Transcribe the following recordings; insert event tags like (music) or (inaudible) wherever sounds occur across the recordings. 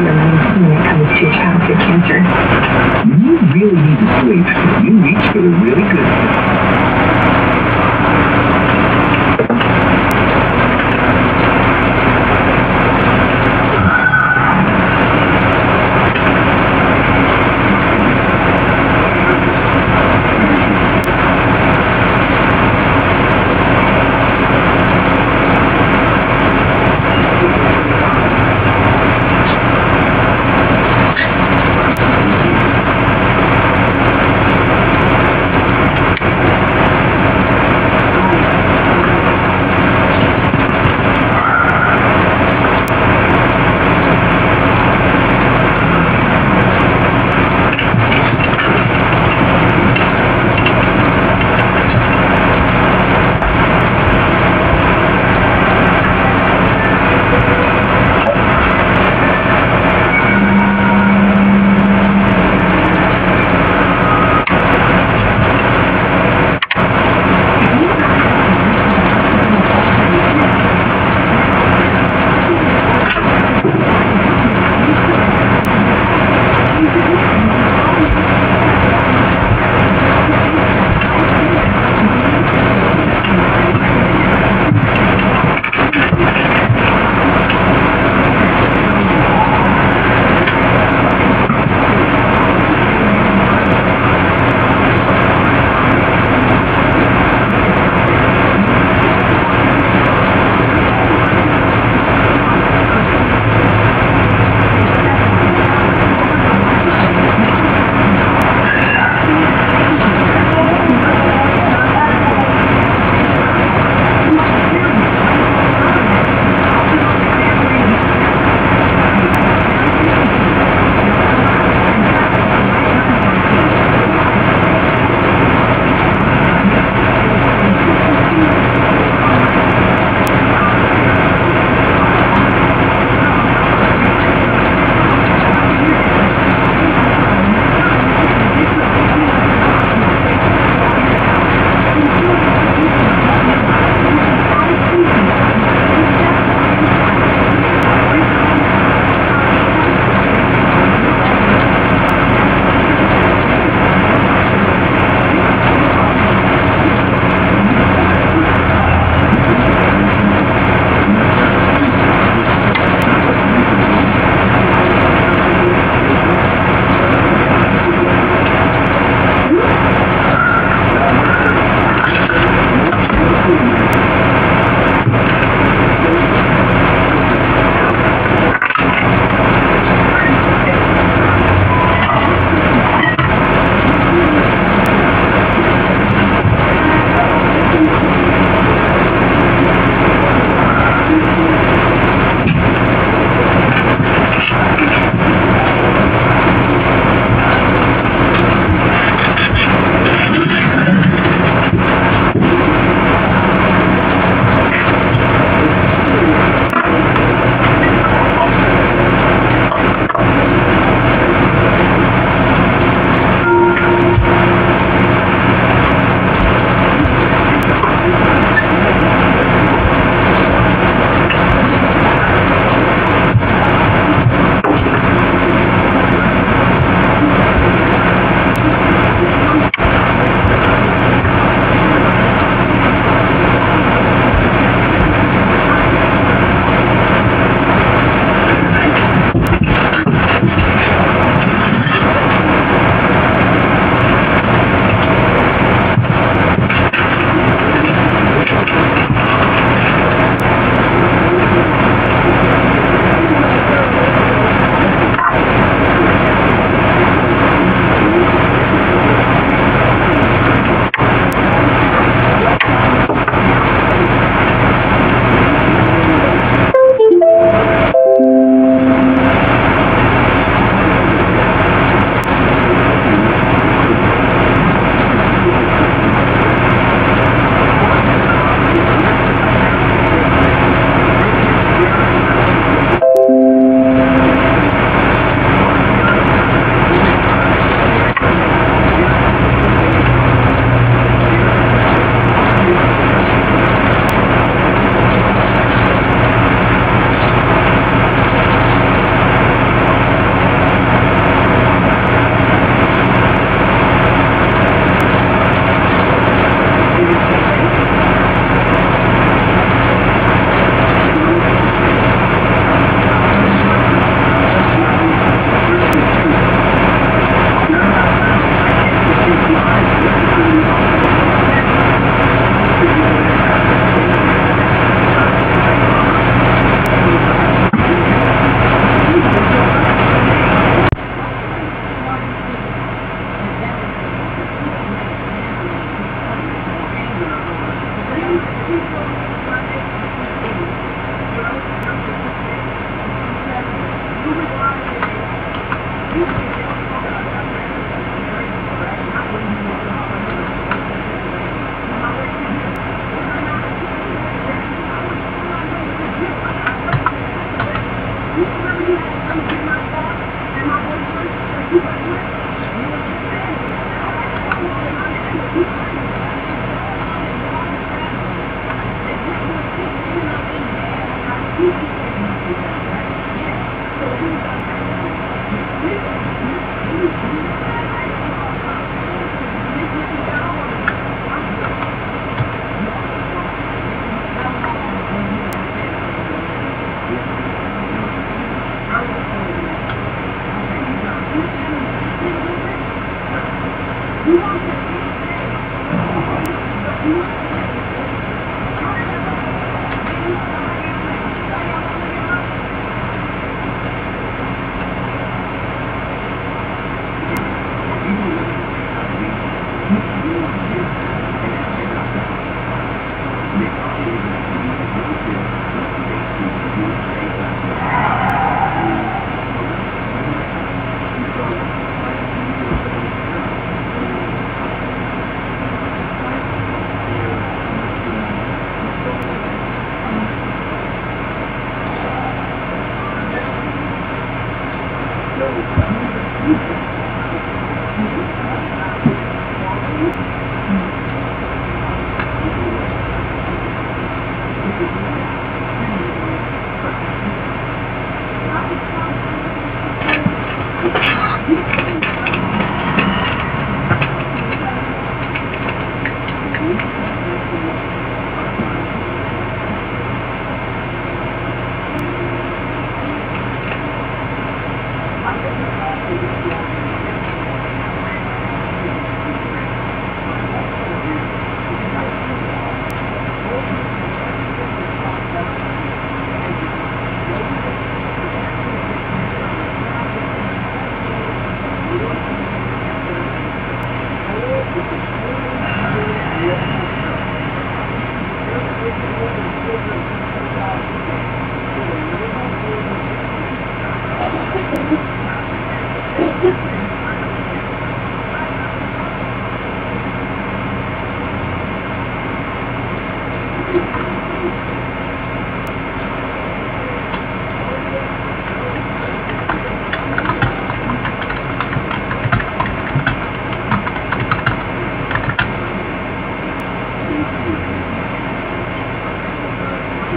when it comes to childhood cancer. You really need to sleep. You weeks feel really good.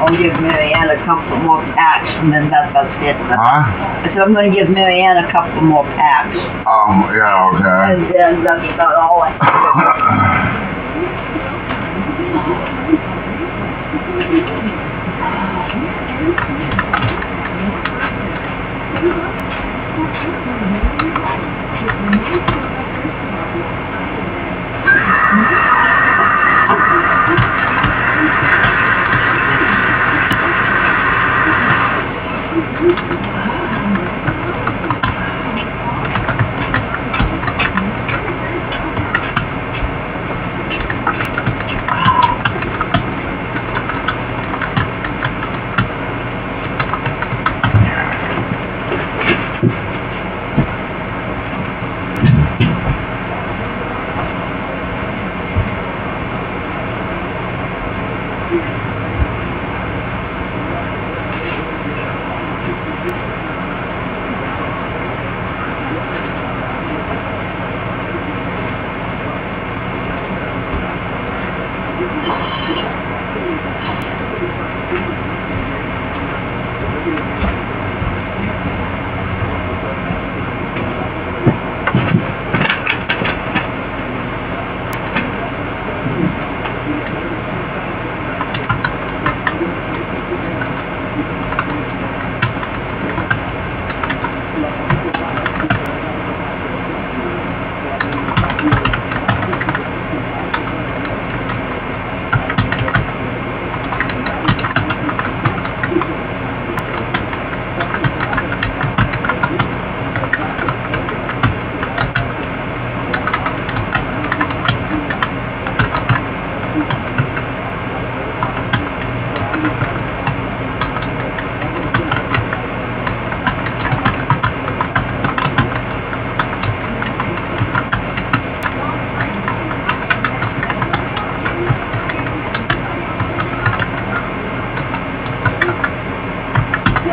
I'll give Marianne a couple more packs and then that, that's it. Huh? So I'm gonna give Marianne a couple more packs. Um, yeah, okay. And then that's about all I (laughs)